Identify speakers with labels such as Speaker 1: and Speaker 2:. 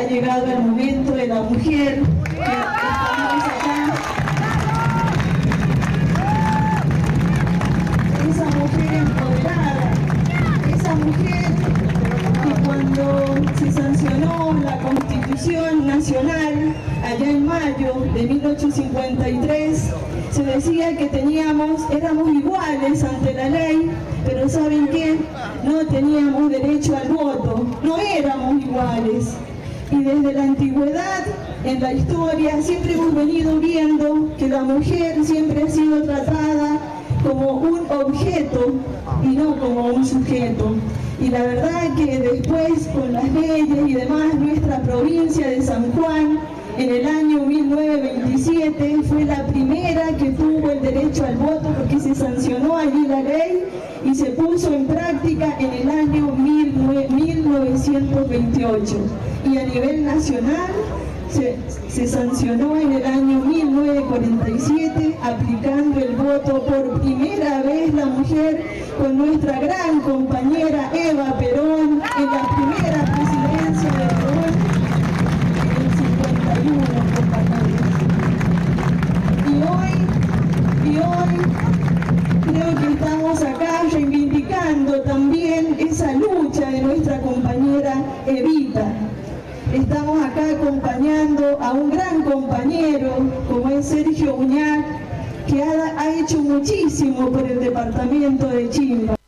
Speaker 1: ha llegado el momento de la mujer. Esa mujer empoderada, esa mujer que cuando se sancionó la Constitución Nacional, allá en mayo de 1853, se decía que teníamos, éramos iguales ante la ley, pero ¿saben qué? No teníamos derecho al voto. Y desde la antigüedad, en la historia, siempre hemos venido viendo que la mujer siempre ha sido tratada como un objeto y no como un sujeto. Y la verdad que después, con las leyes y demás, nuestra provincia de San Juan en el año 1927 fue la primera que tuvo el derecho al voto porque se sancionó allí la ley y se puso en práctica en el año 1928 y a nivel nacional se, sancionó en el año 1947 aplicando el voto por primera vez la mujer con nuestra gran compañera Eva Perón en la primera presidencia Estamos acá acompañando a un gran compañero como es Sergio Uñac, que ha, hecho muchísimo por el departamento de Chimba.